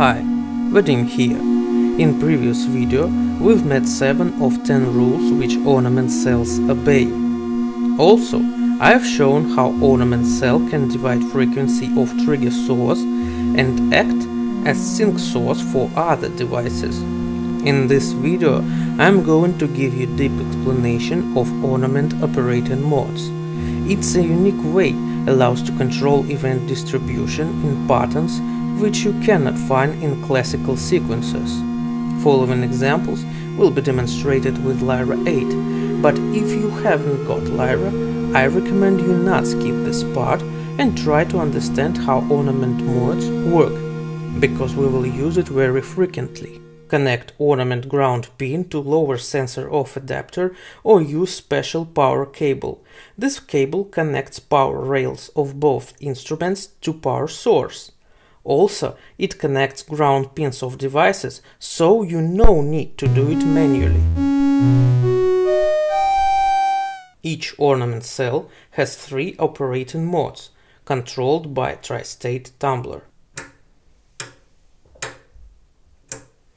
Hi, Vadim here. In previous video we've met 7 of 10 rules which ornament cells obey. Also, I have shown how ornament cell can divide frequency of trigger source and act as sync source for other devices. In this video I'm going to give you deep explanation of ornament operating modes. It's a unique way allows to control event distribution in patterns which you cannot find in classical sequencers. Following examples will be demonstrated with Lyra 8, but if you haven't got Lyra, I recommend you not skip this part and try to understand how ornament modes work, because we will use it very frequently. Connect ornament ground pin to lower sensor off adapter or use special power cable. This cable connects power rails of both instruments to power source. Also, it connects ground pins of devices, so you no need to do it manually. Each ornament cell has three operating modes, controlled by tri-state tumbler.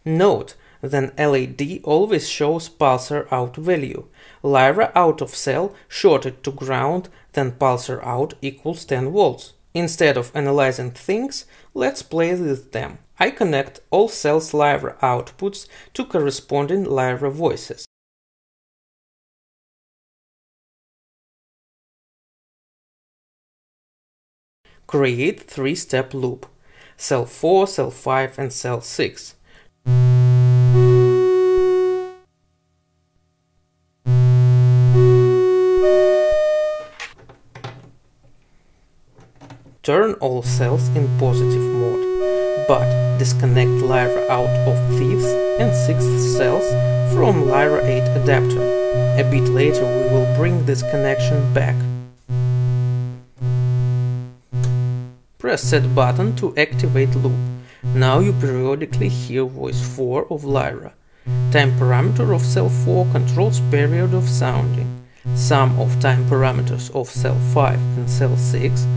Note that LED always shows pulsar out value. Lyra out of cell shorted to ground, then pulsar out equals 10 volts. Instead of analyzing things, let's play with them. I connect all cells Lyra outputs to corresponding Lyra voices. Create three-step loop. Cell 4, cell 5 and cell 6. Turn all cells in positive mode, but disconnect Lyra out of 5th and 6th cells from Lyra 8 adapter. A bit later we will bring this connection back. Press set button to activate loop. Now you periodically hear voice 4 of Lyra. Time parameter of cell 4 controls period of sounding. Sum of time parameters of cell 5 and cell 6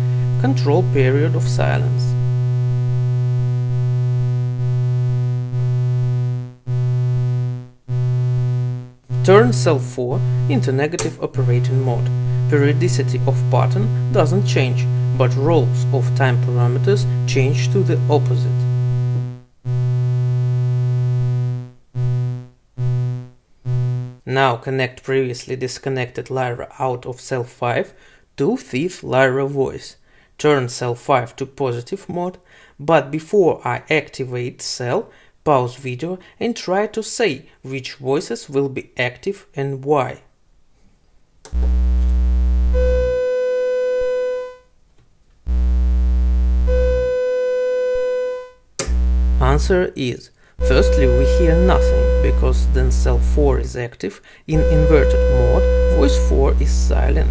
control period of silence. Turn cell 4 into negative operating mode. Periodicity of pattern doesn't change, but roles of time parameters change to the opposite. Now connect previously disconnected Lyra out of cell 5 to Thief Lyra voice turn cell 5 to positive mode, but before I activate cell, pause video and try to say which voices will be active and why. Answer is Firstly, we hear nothing, because then cell 4 is active in inverted mode, voice 4 is silent.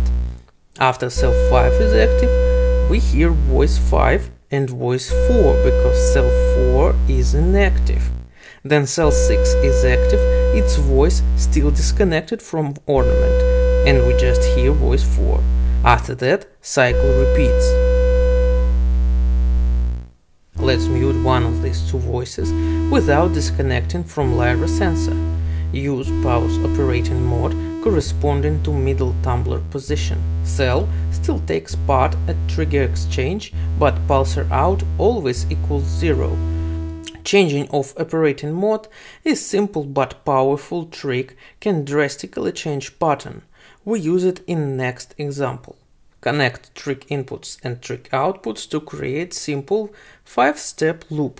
After cell 5 is active, we hear voice 5 and voice 4 because cell 4 is inactive. Then cell 6 is active, its voice still disconnected from ornament, and we just hear voice 4. After that, cycle repeats. Let's mute one of these two voices without disconnecting from Lyra sensor. Use pause operating mode corresponding to middle tumbler position. Cell still takes part at trigger exchange, but pulsar out always equals zero. Changing of operating mode is simple but powerful trick can drastically change pattern. We use it in next example. Connect trig inputs and trig outputs to create simple 5-step loop.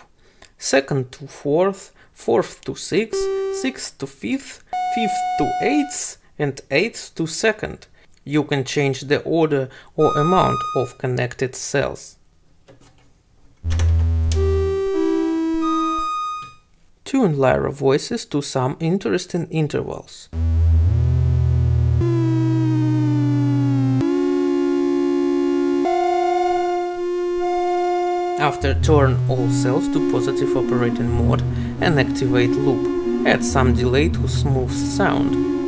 Second to fourth, fourth to sixth, sixth to fifth, fifth to eighth, and eighth to second. You can change the order or amount of connected cells. Tune Lyra voices to some interesting intervals. After turn all cells to positive operating mode and activate loop, add some delay to smooth sound.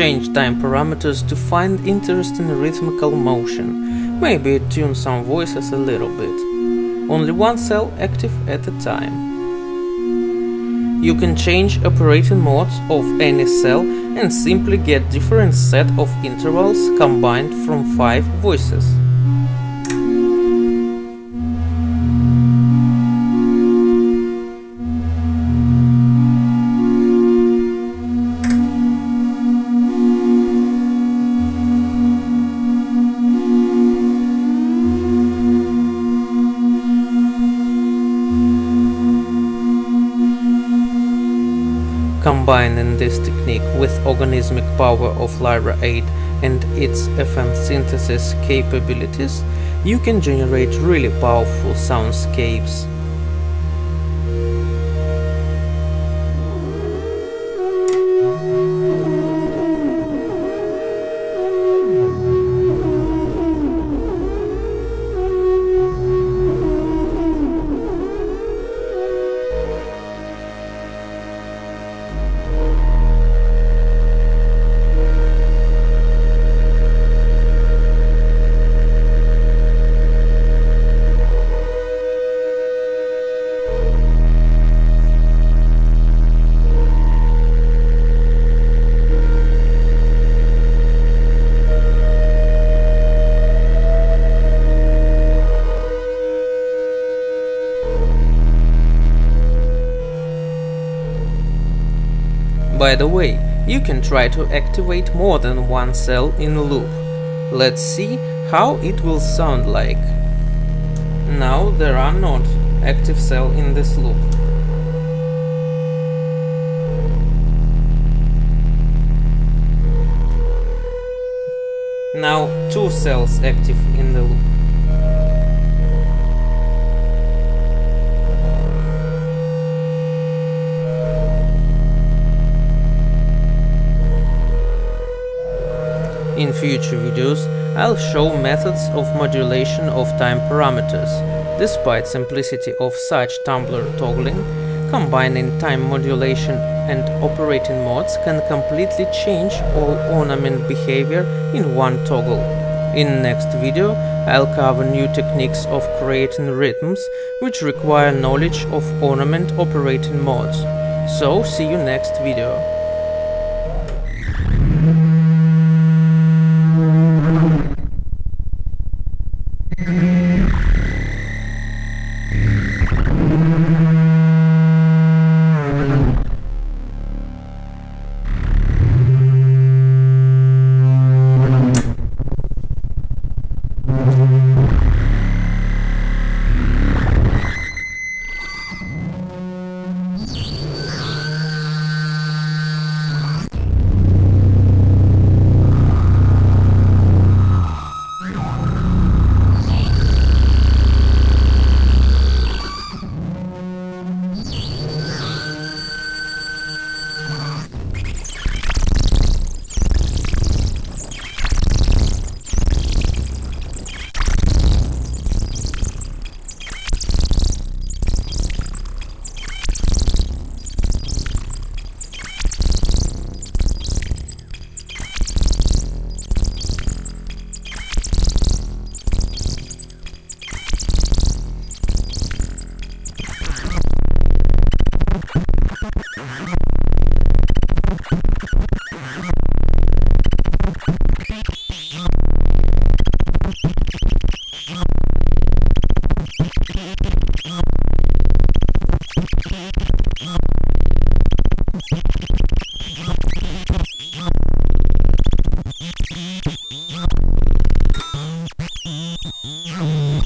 Change time parameters to find interesting rhythmical motion. maybe tune some voices a little bit. Only one cell active at a time. You can change operating modes of any cell and simply get different set of intervals combined from 5 voices. Combining this technique with organismic power of Lyra 8 and its FM synthesis capabilities, you can generate really powerful soundscapes. By the way, you can try to activate more than one cell in a loop. Let's see how it will sound like. Now there are not active cell in this loop. Now two cells active in the loop. In future videos, I'll show methods of modulation of time parameters. Despite simplicity of such tumbler toggling, combining time modulation and operating modes can completely change all ornament behavior in one toggle. In next video, I'll cover new techniques of creating rhythms which require knowledge of ornament operating modes. So see you next video. Mm-hmm. Yeah.